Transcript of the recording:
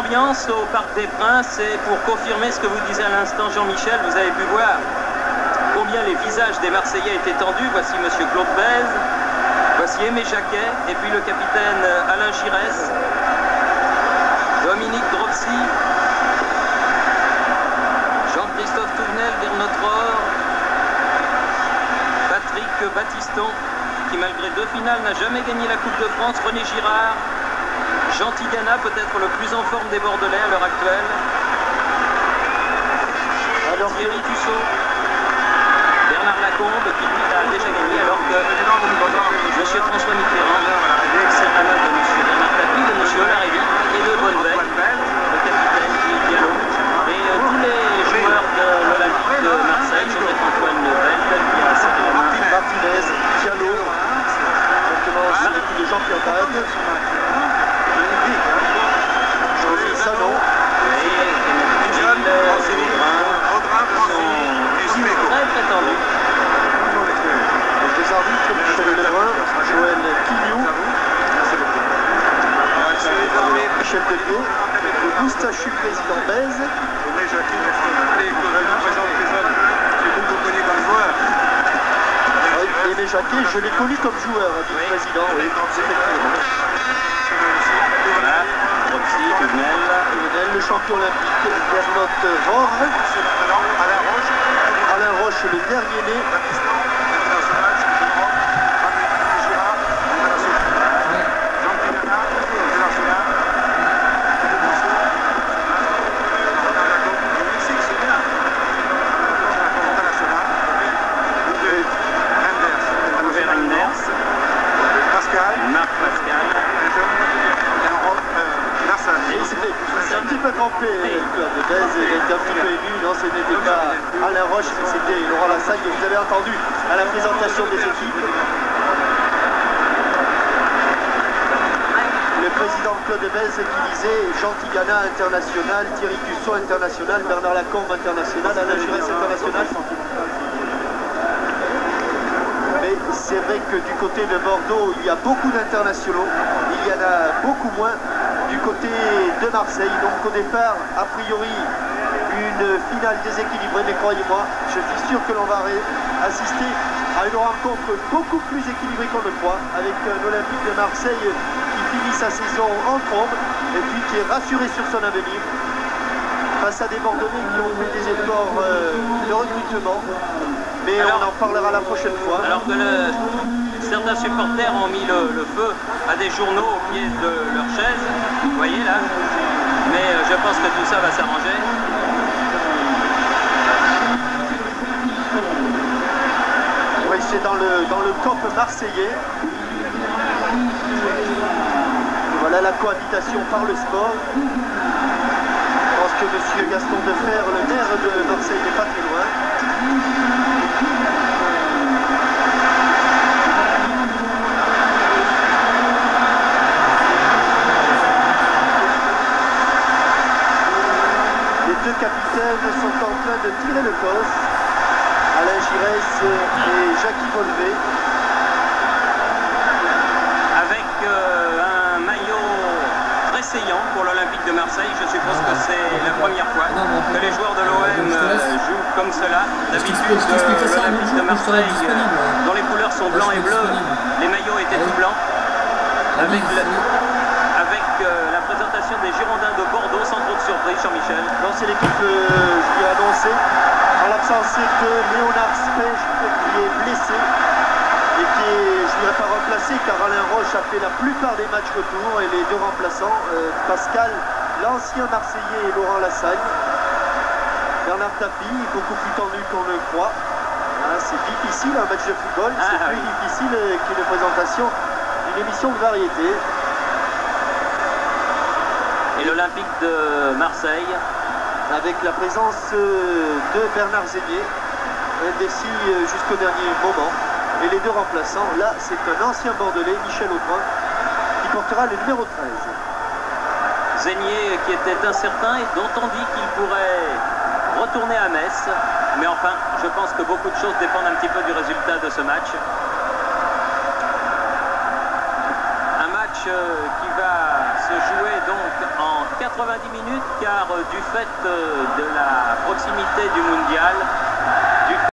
ambiance au Parc des Princes et pour confirmer ce que vous disiez à l'instant Jean-Michel, vous avez pu voir combien les visages des Marseillais étaient tendus. Voici Monsieur Claude Bèze, voici Aimé Jacquet et puis le capitaine Alain Giresse, Dominique Dropsy, Jean-Christophe Touvenel, Bernot Patrick Battiston, qui malgré deux finales n'a jamais gagné la Coupe de France, René Girard, Jean Tigana, peut-être le plus en forme des Bordelais à l'heure actuelle. Alors Thierry Tussaud, Bernard Lacombe, qui lui a déjà gagné, alors que M. François Mitterrand, c'est la de M. Bernard Tapie, de M. Olarévi et de Bonneveille, le capitaine qui est Diallo. Et euh, tous les joueurs de l'Olympique de Marseille, Joseph-Antoine Bell, qui a serré la main. Martinez, Diallo, maintenant c'est tous les gens qui apparaissent. Salon. Très très tendu. Les arbitres, Michel Joël Quignou, Michel Deguet, le moustachu président Baise. Aimé Jacquet, je l'ai connu comme joueur, dit le président. Voilà, le champion olympique, Bernotte Rohr. Alain Roche, le dernier né. Uwe Reinders, Marc Pascal. Et c'est c'est un petit peu trempé, le cœur de Baise, il était un petit peu ému, non, ce n'était pas Alain Roche, mais c'était Laurent Lassagne, que vous avez entendu à la présentation des équipes. Le président Claude Baise qui disait Jean Tigana international, Thierry Cusson international, Bernard Lacombe international, Alain Giresse international. Mais c'est vrai que du côté de Bordeaux, il y a beaucoup d'internationaux, il y en a beaucoup moins du côté de Marseille. Donc au départ, a priori, une finale déséquilibrée, mais croyez-moi, je suis sûr que l'on va assister à une rencontre beaucoup plus équilibrée qu'on le croit, avec l'Olympique de Marseille qui finit sa saison en trombe et puis qui est rassuré sur son avenir face à des Bordelais qui ont fait des efforts euh, de recrutement. Mais Alors- on en parlera la prochaine fois. Alors que le- certains supporters ont mis le, le feu à des journaux au pied de leur chaise, vous voyez là. Mais euh, je pense que tout ça va s'arranger. Oui, c'est dans le, dans le camp marseillais. Voilà la cohabitation par le sport. Je pense que M. Gaston Defer, le maire de Marseille, n'est pas très loin. Les deux capitaines sont en train de tirer le poste. Alain Giresse et Jackie Volvé. Avec euh, un maillot pour l'Olympique de Marseille. Je suppose que c'est la première fois que les joueurs de l'OM jouent comme cela. D'habitude, euh, l'Olympique de Marseille, euh, dont les couleurs sont je et disponible. les maillots étaient Ah tout blancs. Ah Avec, le- oui. avec euh, la présentation des Girondins de Bordeaux, sans trop de surprise, Jean-Michel. Non, c'est l'équipe que je lui ai annoncé. En l'absence de Léonard Spech qui est blessé et qui est, je ne dirais pas car Alain Roche a fait la plupart des matchs retour et les deux remplaçants, euh, Pascal, l'ancien Marseillais et Laurent Lassagne. Bernard Tapie, beaucoup plus tendu qu'on le croit. Hein, c'est difficile un match de football, Ah, c'est plus oui. difficile euh, qu'une présentation d'une émission de variété. Et l'Olympique de Marseille, avec la présence euh, de Bernard Zénier, indécis jusqu'au dernier moment. Et les deux remplaçants, là, c'est un ancien Bordelais, Michel Audrin, qui portera le numéro 13. Zénier qui était incertain et dont on dit qu'il pourrait retourner à Metz. Mais enfin, je pense que beaucoup de choses dépendent un petit peu du résultat de ce match. Un match euh, qui va se jouer donc en 90 minutes car du fait de la proximité du mondial,